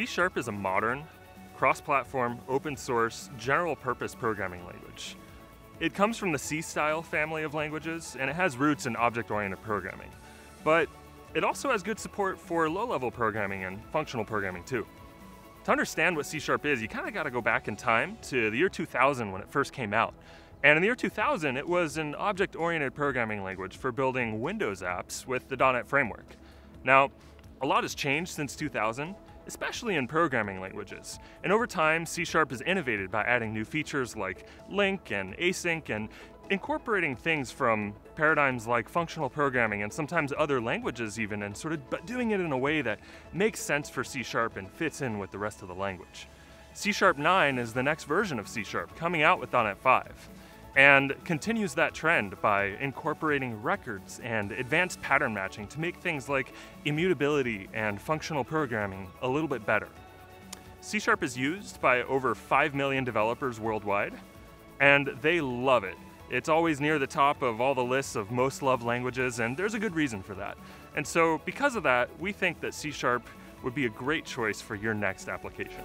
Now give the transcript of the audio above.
C Sharp is a modern, cross-platform, open-source, general-purpose programming language. It comes from the C-style family of languages, and it has roots in object-oriented programming. But it also has good support for low-level programming and functional programming too. To understand what C-sharp is, you kind of got to go back in time to the year 2000 when it first came out. And in the year 2000, it was an object-oriented programming language for building Windows apps with the .NET framework. Now, a lot has changed since 2000, especially in programming languages. And over time, C Sharp has innovated by adding new features like LINQ and async and incorporating things from paradigms like functional programming and sometimes other languages even and sort of but doing it in a way that makes sense for C Sharp and fits in with the rest of the language. C Sharp 9 is the next version of C Sharp coming out with .NET 5 and continues that trend by incorporating records and advanced pattern matching to make things like immutability and functional programming a little bit better. C Sharp is used by over 5 million developers worldwide, and they love it. It's always near the top of all the lists of most loved languages, and there's a good reason for that. And so, because of that, we think that C Sharp would be a great choice for your next application.